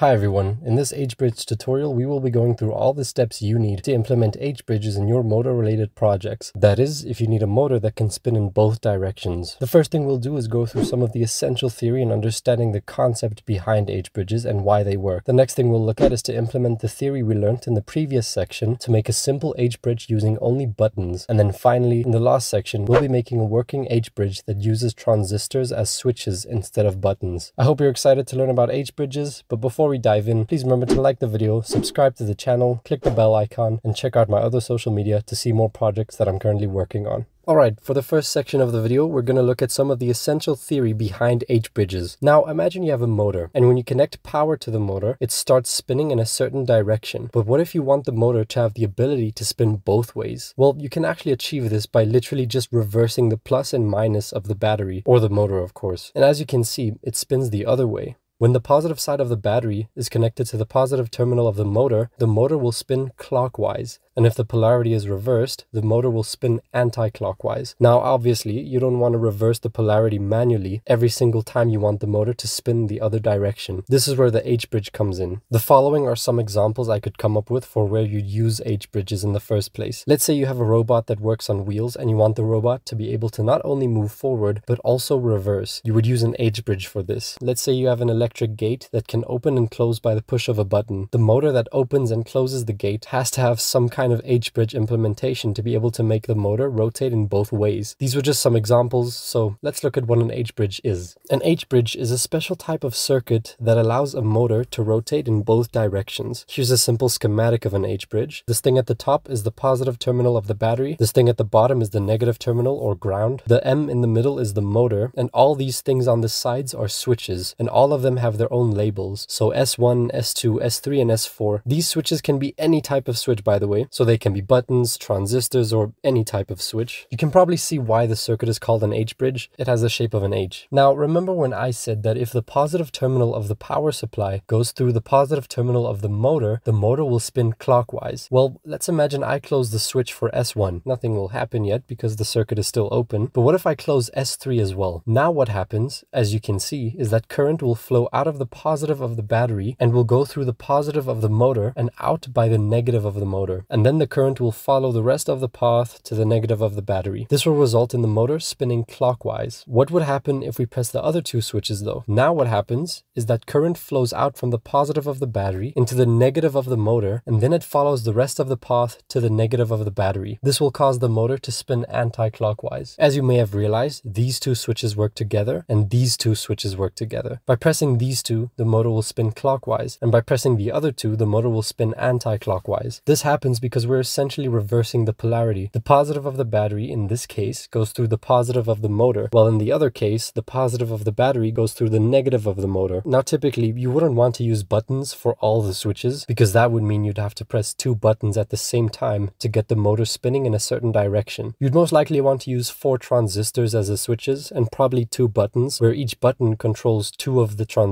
Hi everyone, in this H-Bridge tutorial we will be going through all the steps you need to implement H-bridges in your motor related projects. That is, if you need a motor that can spin in both directions. The first thing we'll do is go through some of the essential theory and understanding the concept behind H-bridges and why they work. The next thing we'll look at is to implement the theory we learned in the previous section to make a simple H-bridge using only buttons. And then finally, in the last section, we'll be making a working H-bridge that uses transistors as switches instead of buttons. I hope you're excited to learn about H-bridges, but before before we dive in, please remember to like the video, subscribe to the channel, click the bell icon, and check out my other social media to see more projects that I'm currently working on. Alright, for the first section of the video, we're going to look at some of the essential theory behind H-bridges. Now, imagine you have a motor, and when you connect power to the motor, it starts spinning in a certain direction. But what if you want the motor to have the ability to spin both ways? Well, you can actually achieve this by literally just reversing the plus and minus of the battery, or the motor of course. And as you can see, it spins the other way. When the positive side of the battery is connected to the positive terminal of the motor, the motor will spin clockwise, and if the polarity is reversed, the motor will spin anti-clockwise. Now, obviously, you don't want to reverse the polarity manually every single time you want the motor to spin the other direction. This is where the H-bridge comes in. The following are some examples I could come up with for where you'd use H-bridges in the first place. Let's say you have a robot that works on wheels and you want the robot to be able to not only move forward, but also reverse. You would use an H-bridge for this. Let's say you have an electric gate that can open and close by the push of a button. The motor that opens and closes the gate has to have some kind of H-bridge implementation to be able to make the motor rotate in both ways. These were just some examples, so let's look at what an H-bridge is. An H-bridge is a special type of circuit that allows a motor to rotate in both directions. Here's a simple schematic of an H-bridge. This thing at the top is the positive terminal of the battery. This thing at the bottom is the negative terminal or ground. The M in the middle is the motor, and all these things on the sides are switches, and all of them have their own labels. So S1, S2, S3, and S4. These switches can be any type of switch, by the way, so they can be buttons, transistors, or any type of switch. You can probably see why the circuit is called an H-bridge. It has the shape of an H. Now, remember when I said that if the positive terminal of the power supply goes through the positive terminal of the motor, the motor will spin clockwise. Well, let's imagine I close the switch for S1. Nothing will happen yet because the circuit is still open. But what if I close S3 as well? Now what happens, as you can see, is that current will flow out of the positive of the battery and will go through the positive of the motor and out by the negative of the motor. And then the current will follow the rest of the path to the negative of the battery. This will result in the motor spinning clockwise. What would happen if we press the other two switches though? Now what happens is that current flows out from the positive of the battery into the negative of the motor and then it follows the rest of the path to the negative of the battery. This will cause the motor to spin anti-clockwise. As you may have realized, these two switches work together and these two switches work together. By pressing these two, the motor will spin clockwise and by pressing the other two, the motor will spin anti-clockwise. This happens because because we're essentially reversing the polarity. The positive of the battery, in this case, goes through the positive of the motor, while in the other case, the positive of the battery goes through the negative of the motor. Now, typically, you wouldn't want to use buttons for all the switches, because that would mean you'd have to press two buttons at the same time to get the motor spinning in a certain direction. You'd most likely want to use four transistors as the switches, and probably two buttons, where each button controls two of the transistors,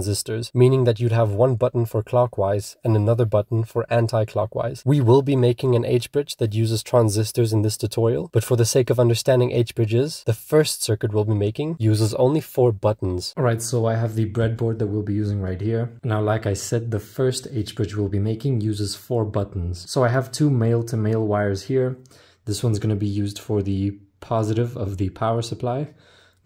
meaning that you'd have one button for clockwise and another button for anti-clockwise. We will be making an H-bridge that uses transistors in this tutorial, but for the sake of understanding H-bridges, the first circuit we'll be making uses only four buttons. Alright, so I have the breadboard that we'll be using right here. Now, like I said, the first H-bridge we'll be making uses four buttons. So I have two male-to-male -male wires here. This one's going to be used for the positive of the power supply,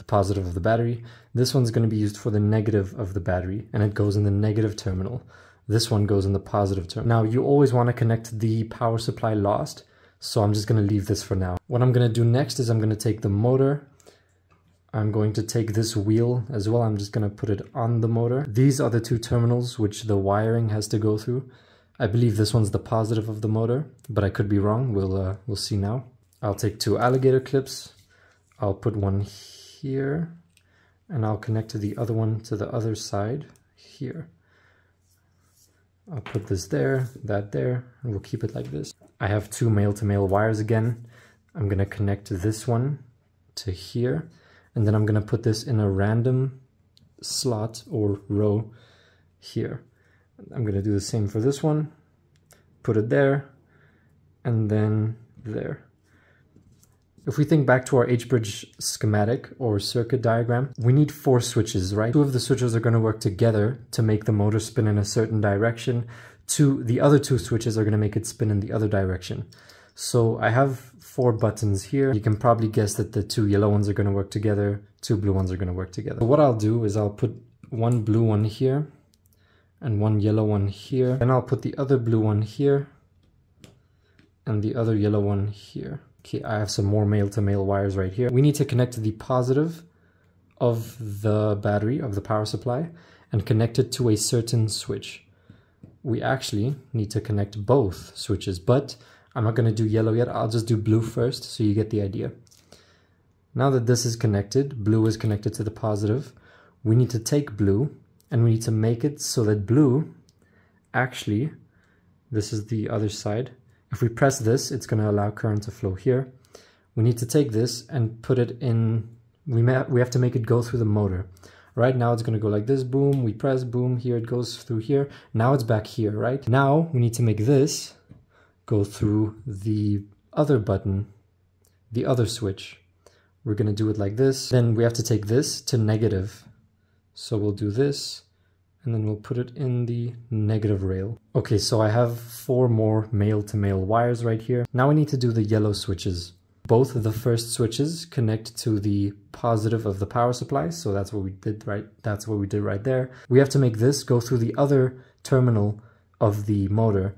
positive of the battery. This one's going to be used for the negative of the battery, and it goes in the negative terminal. This one goes in the positive terminal. Now you always want to connect the power supply last, So I'm just going to leave this for now. What I'm going to do next is I'm going to take the motor. I'm going to take this wheel as well. I'm just going to put it on the motor. These are the two terminals which the wiring has to go through. I believe this one's the positive of the motor, but I could be wrong. We'll, uh, we'll see now. I'll take two alligator clips. I'll put one here and I'll connect to the other one to the other side here. I'll put this there, that there, and we'll keep it like this. I have two male-to-male -male wires again. I'm gonna connect this one to here, and then I'm gonna put this in a random slot or row here. I'm gonna do the same for this one, put it there, and then there. If we think back to our H-bridge schematic or circuit diagram, we need four switches, right? Two of the switches are going to work together to make the motor spin in a certain direction. Two, the other two switches are going to make it spin in the other direction. So I have four buttons here. You can probably guess that the two yellow ones are going to work together, two blue ones are going to work together. So what I'll do is I'll put one blue one here and one yellow one here. Then I'll put the other blue one here and the other yellow one here. Okay, I have some more male-to-male -male wires right here. We need to connect the positive of the battery, of the power supply, and connect it to a certain switch. We actually need to connect both switches, but I'm not going to do yellow yet. I'll just do blue first so you get the idea. Now that this is connected, blue is connected to the positive, we need to take blue and we need to make it so that blue actually, this is the other side. If we press this, it's going to allow current to flow here. We need to take this and put it in, we, we have to make it go through the motor. Right now it's going to go like this, boom, we press, boom, here it goes through here. Now it's back here, right? Now we need to make this go through the other button, the other switch. We're going to do it like this. Then we have to take this to negative. So we'll do this and then we'll put it in the negative rail. Okay, so I have four more male-to-male -male wires right here. Now we need to do the yellow switches. Both of the first switches connect to the positive of the power supply, so that's what we did right. That's what we did right there. We have to make this go through the other terminal of the motor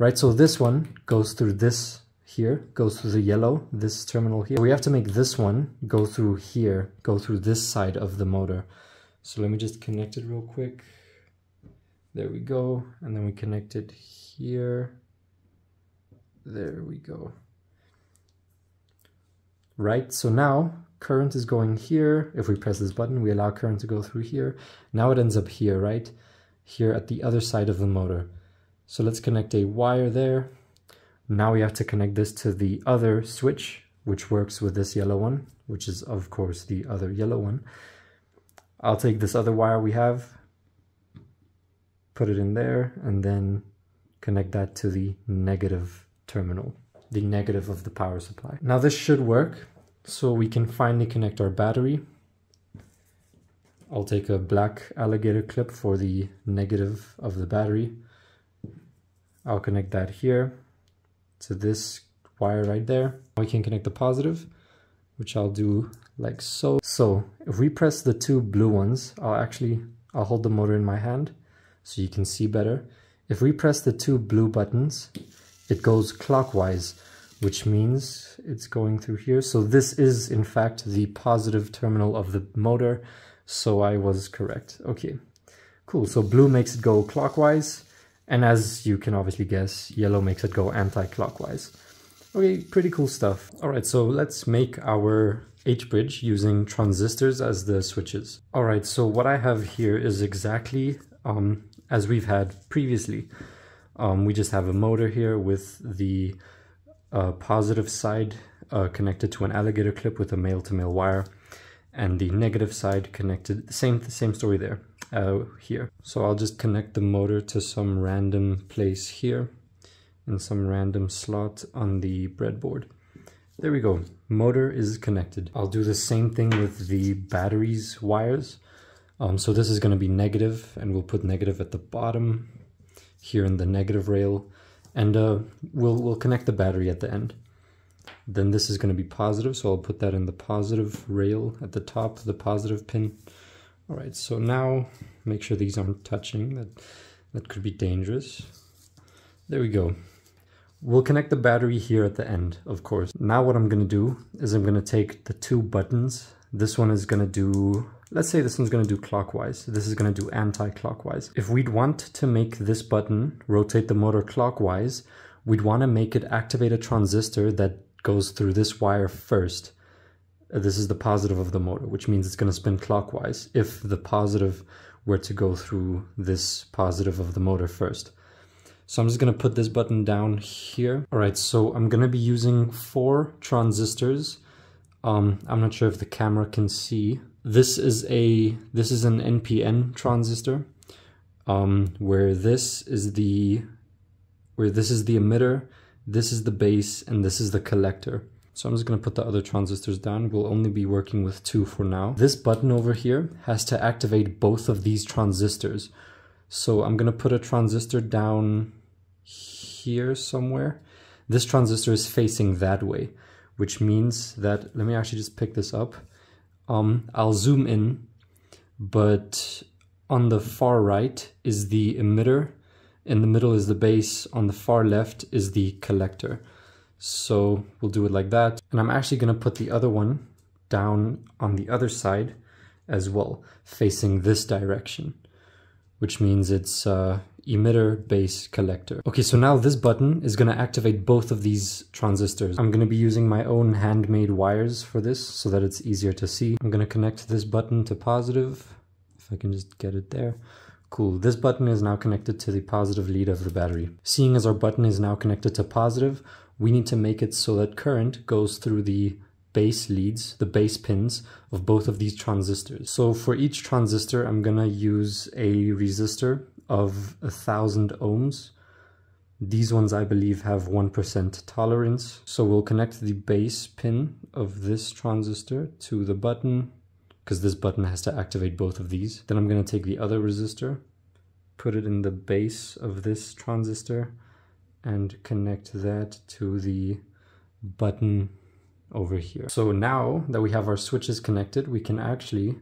right? So this one goes through this here, goes through the yellow, this terminal here. We have to make this one go through here, go through this side of the motor. So let me just connect it real quick. There we go. And then we connect it here. There we go. Right, so now current is going here. If we press this button, we allow current to go through here. Now it ends up here, right? Here at the other side of the motor. So let's connect a wire there. Now we have to connect this to the other switch, which works with this yellow one, which is of course the other yellow one. I'll take this other wire we have, put it in there, and then connect that to the negative terminal, the negative of the power supply. Now this should work, so we can finally connect our battery. I'll take a black alligator clip for the negative of the battery. I'll connect that here to this wire right there. We can connect the positive, which I'll do like so. So if we press the two blue ones, I'll actually, I'll hold the motor in my hand so you can see better. If we press the two blue buttons, it goes clockwise, which means it's going through here. So this is in fact the positive terminal of the motor. So I was correct. Okay, cool. So blue makes it go clockwise and as you can obviously guess, yellow makes it go anti-clockwise. Okay, pretty cool stuff. All right, so let's make our H-bridge using transistors as the switches. All right, so what I have here is exactly um, as we've had previously. Um, we just have a motor here with the uh, positive side uh, connected to an alligator clip with a male-to-male -male wire and the negative side connected, same, same story there uh, here. So I'll just connect the motor to some random place here in some random slot on the breadboard. There we go, motor is connected. I'll do the same thing with the batteries wires. Um, so this is gonna be negative and we'll put negative at the bottom here in the negative rail and uh, we'll, we'll connect the battery at the end. Then this is going to be positive, so I'll put that in the positive rail at the top, the positive pin. All right, so now make sure these aren't touching. That, that could be dangerous. There we go. We'll connect the battery here at the end, of course. Now what I'm to do is I'm to take the two buttons. This one is to do, let's say this one's to do clockwise. This is to do anti-clockwise. If we'd want to make this button rotate the motor clockwise, we'd want to make it activate a transistor that goes through this wire first. Uh, this is the positive of the motor, which means it's to spin clockwise if the positive were to go through this positive of the motor first. So I'm just to put this button down here. All right, so I'm to be using four transistors. Um, I'm not sure if the camera can see. This is a this is an NPN transistor, um, where this is the where this is the emitter, this is the base, and this is the collector. So I'm just to put the other transistors down. We'll only be working with two for now. This button over here has to activate both of these transistors. So I'm to put a transistor down here somewhere. This transistor is facing that way, which means that, let me actually just pick this up. Um, I'll zoom in, but on the far right is the emitter, in the middle is the base, on the far left is the collector. So we'll do it like that. And I'm actually going to put the other one down on the other side as well, facing this direction, which means it's uh, emitter, base, collector. Okay, so now this button is going to activate both of these transistors. I'm going to be using my own handmade wires for this so that it's easier to see. I'm going to connect this button to positive, if I can just get it there. Cool, this button is now connected to the positive lead of the battery. Seeing as our button is now connected to positive, we need to make it so that current goes through the base leads, the base pins of both of these transistors. So for each transistor, I'm gonna use a resistor of a thousand ohms. These ones I believe have 1% tolerance. So we'll connect the base pin of this transistor to the button because this button has to activate both of these. Then I'm gonna take the other resistor, put it in the base of this transistor, and connect that to the button over here. So now that we have our switches connected, we can actually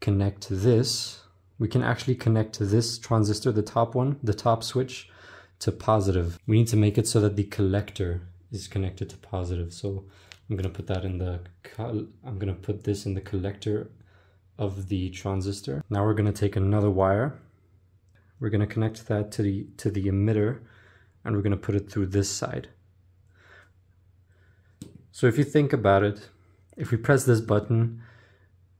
connect this. We can actually connect this transistor, the top one, the top switch, to positive. We need to make it so that the collector is connected to positive. So I'm gonna put that in the, I'm gonna put this in the collector of the transistor. Now we're gonna take another wire. We're gonna connect that to the, to the emitter and we're going to put it through this side. So if you think about it, if we press this button,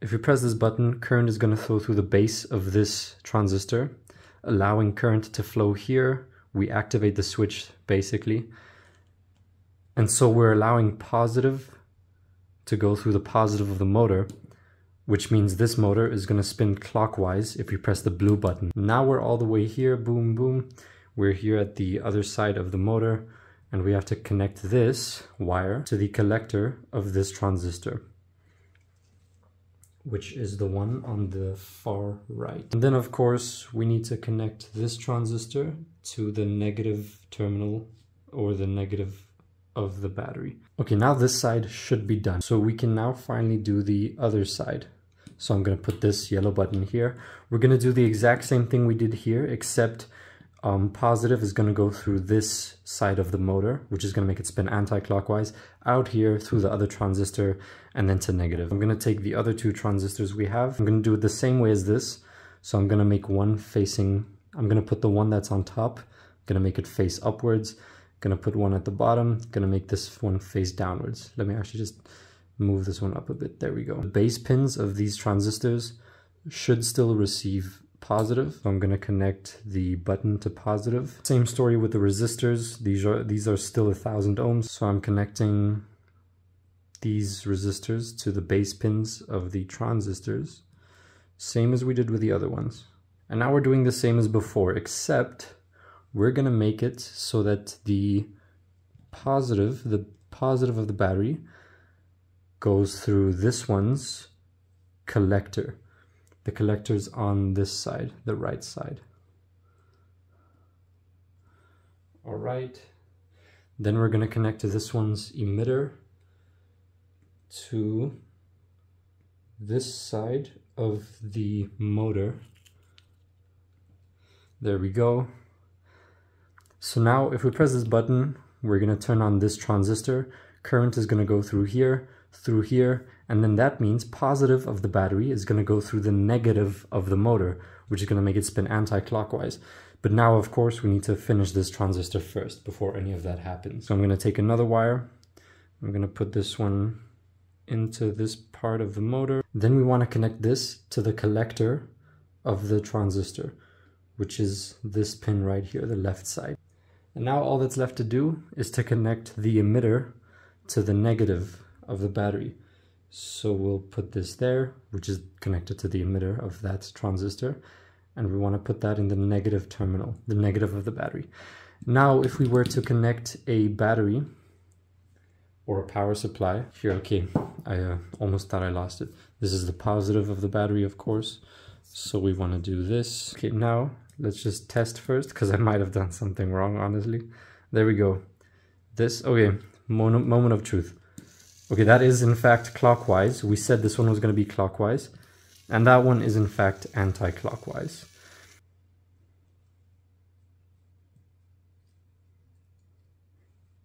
if we press this button, current is going to flow through the base of this transistor, allowing current to flow here. We activate the switch basically. And so we're allowing positive to go through the positive of the motor, which means this motor is going to spin clockwise if we press the blue button. Now we're all the way here, boom, boom. We're here at the other side of the motor and we have to connect this wire to the collector of this transistor which is the one on the far right. And then of course we need to connect this transistor to the negative terminal or the negative of the battery. Okay, now this side should be done. So we can now finally do the other side. So I'm gonna put this yellow button here. We're gonna do the exact same thing we did here, except um, positive is going to go through this side of the motor, which is going to make it spin anti-clockwise, out here through the other transistor, and then to negative. I'm going to take the other two transistors we have. I'm going to do it the same way as this. So I'm going to make one facing, I'm going to put the one that's on top, I'm going to make it face upwards, I'm going to put one at the bottom, I'm going to make this one face downwards. Let me actually just move this one up a bit. There we go. The base pins of these transistors should still receive positive. So I'm going to connect the button to positive. Same story with the resistors. These are, these are still a thousand ohms. So I'm connecting these resistors to the base pins of the transistors. Same as we did with the other ones. And now we're doing the same as before, except we're going to make it so that the positive, the positive of the battery goes through this one's collector. The collector's on this side, the right side. All right. Then we're going to connect to this one's emitter to this side of the motor. There we go. So now if we press this button, we're going to turn on this transistor. Current is going to go through here, through here, and then that means positive of the battery is going to go through the negative of the motor, which is going to make it spin anti-clockwise. But now, of course, we need to finish this transistor first before any of that happens. So I'm going to take another wire. I'm going to put this one into this part of the motor. Then we want to connect this to the collector of the transistor, which is this pin right here, the left side. And now all that's left to do is to connect the emitter to the negative of the battery. So we'll put this there, which is connected to the emitter of that transistor. And we want to put that in the negative terminal, the negative of the battery. Now, if we were to connect a battery or a power supply. Here, okay, I uh, almost thought I lost it. This is the positive of the battery, of course. So we want to do this. Okay, now let's just test first because I might have done something wrong, honestly. There we go. This, okay, moment, moment of truth. Okay, that is in fact clockwise. We said this one was going to be clockwise. And that one is in fact anti-clockwise.